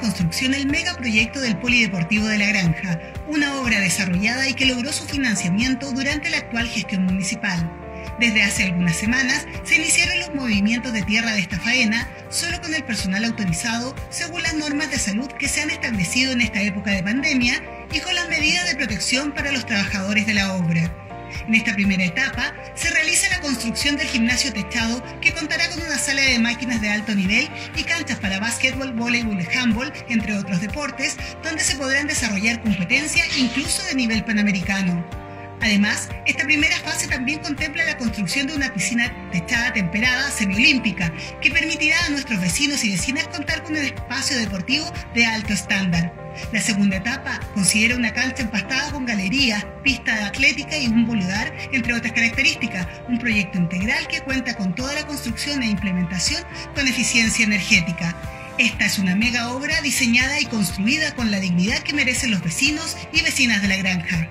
construcción el megaproyecto del Polideportivo de la Granja, una obra desarrollada y que logró su financiamiento durante la actual gestión municipal. Desde hace algunas semanas se iniciaron los movimientos de tierra de esta faena solo con el personal autorizado según las normas de salud que se han establecido en esta época de pandemia y con las medidas de protección para los trabajadores de la obra. En esta primera etapa se realiza construcción del gimnasio techado que contará con una sala de máquinas de alto nivel y canchas para básquetbol, voleibol y handball, entre otros deportes, donde se podrán desarrollar competencias incluso de nivel panamericano. Además, esta primera fase también contempla la construcción de una piscina techada temperada semiolímpica que permitirá a nuestros vecinos y vecinas contar con un espacio deportivo de alto estándar. La segunda etapa considera una cancha empastada con galerías, pista de atlética y un boludar, entre otras características, un proyecto integral que cuenta con toda la construcción e implementación con eficiencia energética. Esta es una mega obra diseñada y construida con la dignidad que merecen los vecinos y vecinas de la granja.